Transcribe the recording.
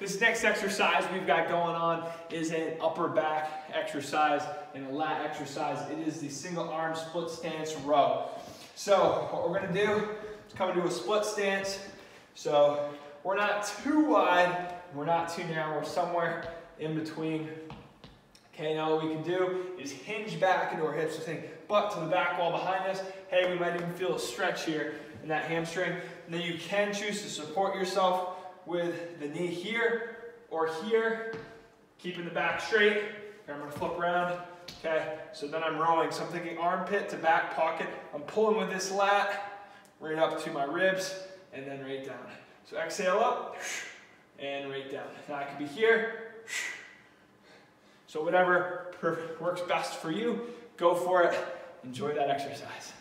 This next exercise we've got going on is an upper back exercise and a lat exercise. It is the single arm split stance row. So what we're gonna do is come into a split stance. So we're not too wide, we're not too narrow, we're somewhere in between. Okay, now what we can do is hinge back into our hips. So think butt to the back wall behind us. Hey, we might even feel a stretch here in that hamstring. And then you can choose to support yourself with the knee here or here, keeping the back straight. Here, I'm gonna flip around, okay? So then I'm rowing. So I'm thinking armpit to back pocket. I'm pulling with this lat right up to my ribs and then right down. So exhale up and right down. Now I can be here. So whatever works best for you, go for it. Enjoy that exercise.